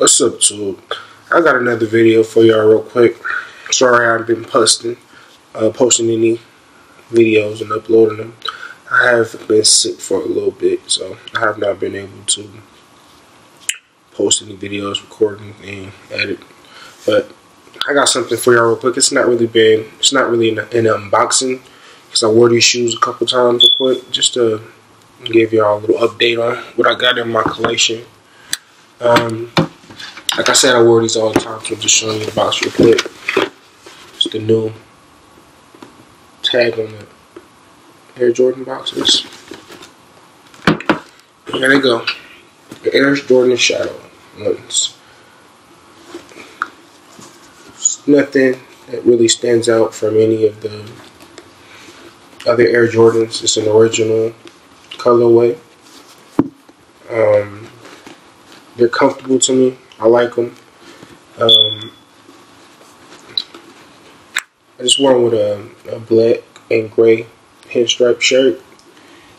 What's up, tube? I got another video for y'all real quick. Sorry I haven't been posting, uh, posting any videos and uploading them. I have been sick for a little bit, so I have not been able to post any videos, recording, and edit. But I got something for y'all real quick. It's not really been, it's not really an, an unboxing because I wore these shoes a couple times real quick just to give y'all a little update on what I got in my collection. Um, like I said, I wore these all the time, so I'm just showing you the box real quick. It's the new tag on the Air Jordan boxes. There they go. The Air Jordan Shadow ones. Nothing that really stands out from any of the other Air Jordans. It's an original colorway. Um, they're comfortable to me. I like them. Um, I just wore them with a, a black and gray pinstripe shirt,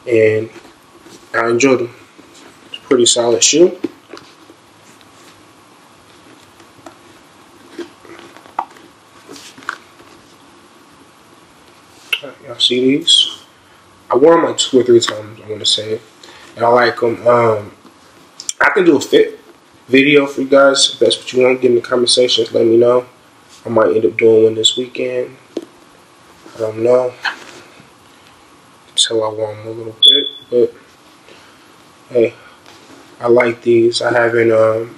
and I enjoyed them. It's a pretty solid shoe. Y'all see these? I wore them like two or three times, I want to say. And I like them. Um, I can do a fit video for you guys. If that's what you want, get in the comment sections. Let me know. I might end up doing one this weekend. I don't know. Until I want them a little bit. But, hey, I like these. I haven't, um,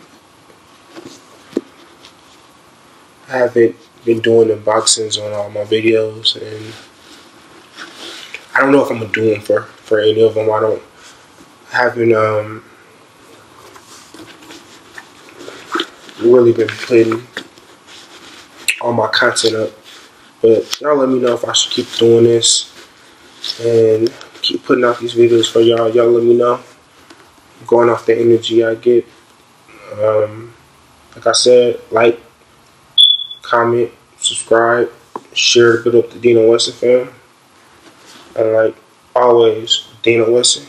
I haven't been doing unboxings on all my videos. And I don't know if I'm going to do them for, for any of them. I don't, I haven't, um, really been putting all my content up. But y'all let me know if I should keep doing this and keep putting out these videos for y'all. Y'all let me know. Going off the energy I get. Um, like I said, like, comment, subscribe, share build up the Dino Wesson fam. And like always, Dino Wesson.